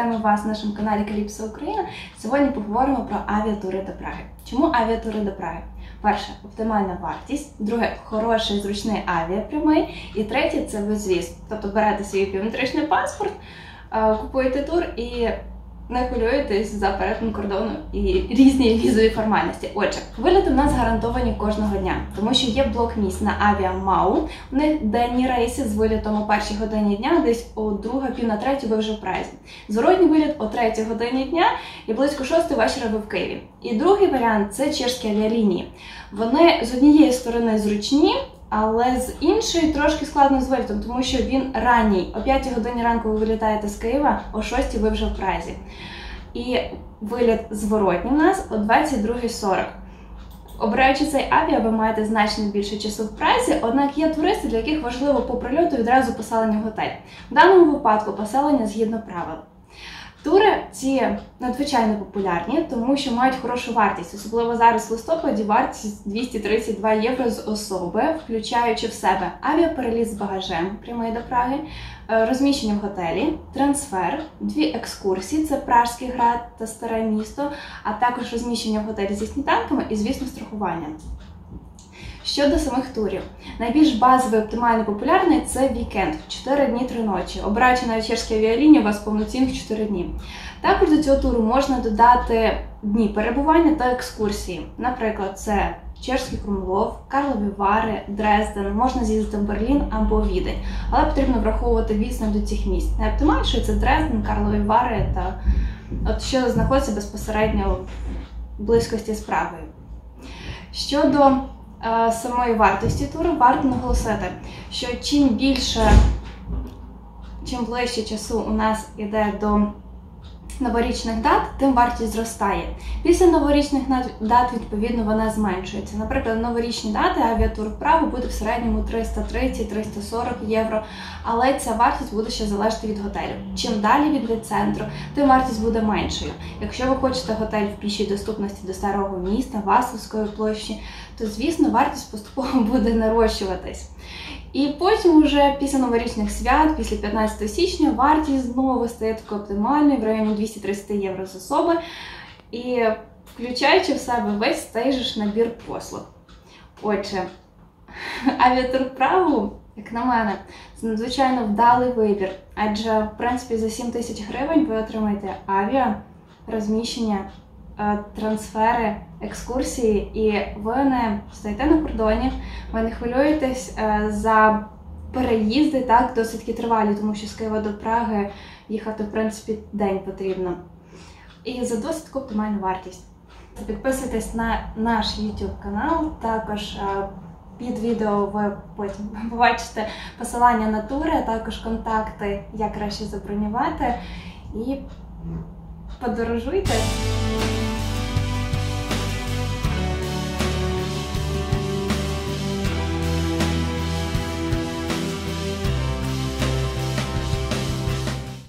Вітаємо вас на нашому каналі Каліпсо Україна. Сьогодні поговоримо про авіатури до Праги. Чому авіатури до Праги? Перше оптимальна вартість, друге хороший зручний авіапрямий, і третє це безвіз. Тобто берете свій біометричний паспорт, е, купуєте тур і не хвилюєтесь за перетин кордону і різні візові формальності. Отже, виліти в нас гарантовані кожного дня, тому що є блок місць на авіамау. У них денні рейси з вилітом о першій годині дня, десь о друга, пів на третю ви вже в Празі. Зворотній виліт о третій годині дня і близько шостої вечора ви в Києві. І другий варіант це чешські авіалінії. Вони з однієї сторони зручні. Але з іншої трошки складно з вилітом, тому що він ранній. О 5 годині ранку ви вилітаєте з Києва, о 6 ви вже в Празі. І виліт зворотній у нас о 22.40. Обираючи цей авіа, ви маєте значно більше часу в Празі, однак є туристи, для яких важливо по прильоту відразу поселення в готель. В даному випадку поселення згідно правил. Тури ці надзвичайно популярні, тому що мають хорошу вартість, особливо зараз в листопаді вартість 232 євро з особи, включаючи в себе авіапереліз з багажем прямий до Праги, е, розміщення в готелі, трансфер, дві екскурсії це Пражський град та старе місто, а також розміщення в готелі зі сніданками і, звісно, страхування. Щодо самих турів, найбільш базовий оптимально популярний це вікенд 4 дні 3 ночі. Обираючи на вечірській авіалінії, у вас повноцінних 4 дні. Також до цього туру можна додати дні перебування та екскурсії. Наприклад, це Чешський Крумлов, Карлові Вари, Дрезден, можна з'їздити в Берлін або Відень, але потрібно враховувати відстань до цих місць. Найоптимальніше це Дрезден, Карлові Вари та от що знаходиться безпосередньо в близькості Прагою. Щодо самої вартості туру варто наголосити, що чим більше, чим ближче часу у нас іде до новорічних дат, тим вартість зростає. Після новорічних дат, відповідно, вона зменшується. Наприклад, новорічні дати авіатур в Прагу буде в середньому 330-340 євро, але ця вартість буде ще залежати від готелю. Чим далі від центру, тим вартість буде меншою. Якщо ви хочете готель в пішій доступності до старого міста, Васовської площі, то звісно вартість поступово буде нарощуватись. І потім, вже після новорічних свят, після 15 січня, вартість знову стає такою оптимальною в районі 230 євро з особи, і включаючи в себе весь цей ж набір послуг. Отже, авіатур Прагу, як на мене, це надзвичайно вдалий вибір, адже в принципі за 7 тисяч гривень ви отримаєте авіа, розміщення. Е, трансфери, екскурсії, і ви не стоїте на кордоні, ви не хвилюєтесь е, за переїзди, так, досить тривалі, тому що з Києва до Праги їхати, в принципі, день потрібно. І за досить оптимальну вартість. Підписуйтесь на наш YouTube канал, також е, під відео ви потім побачите посилання на тури, а також контакти, як краще забронювати. І подорожуйте.